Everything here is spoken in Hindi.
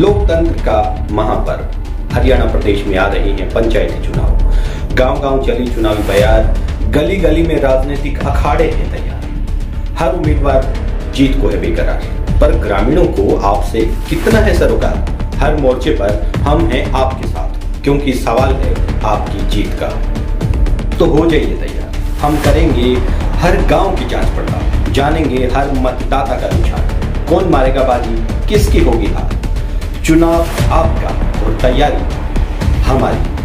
लोकतंत्र का महापर्व। हरियाणा प्रदेश में आ रहे हैं पंचायती चुनाव। गाँव गाँव चली चुनावी बयार गली गली में राजनीतिक अखाड़े हैं तैयार। हर उम्मीदवार जीत को है बेकरार। पर ग्रामीणों को आपसे कितना है सरोकार? हर मोर्चे पर हम हैं आपके साथ, क्योंकि सवाल है आपकी जीत का। तो हो जाइए तैयार। हम करेंगे हर गाँव की जाँच पड़ताल। जानेंगे हर मतदाता का रुझान। कौन मारेगा बाजी? किसकी होगी हार? चुनाव आपका और तैयारी हमारी।